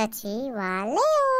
Sachi wa Leo.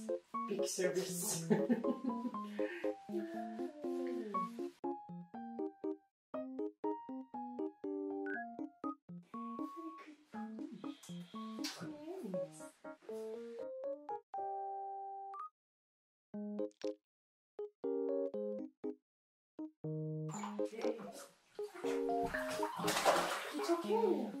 Pik service. It's okay.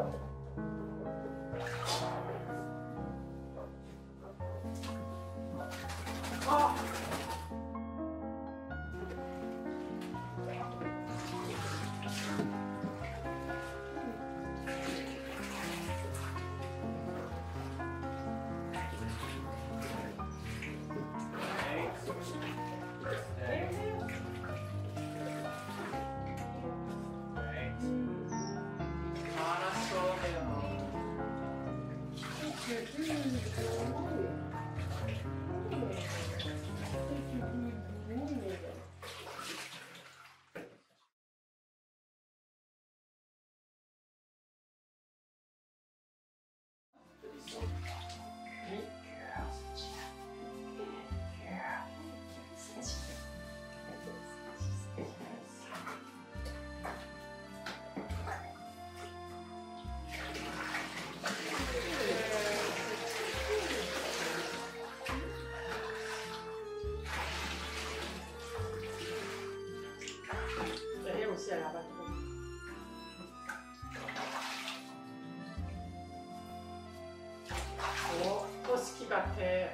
Bye. Yeah.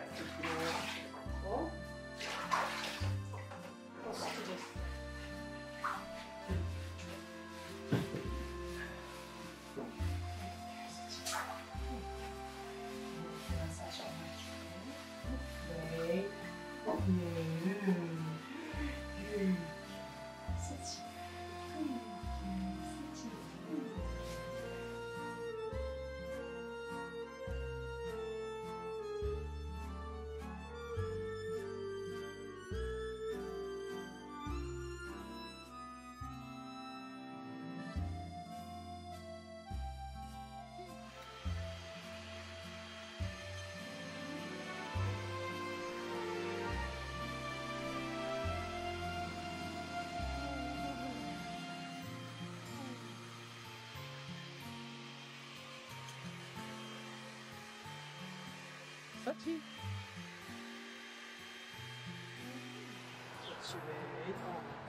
parti. Je.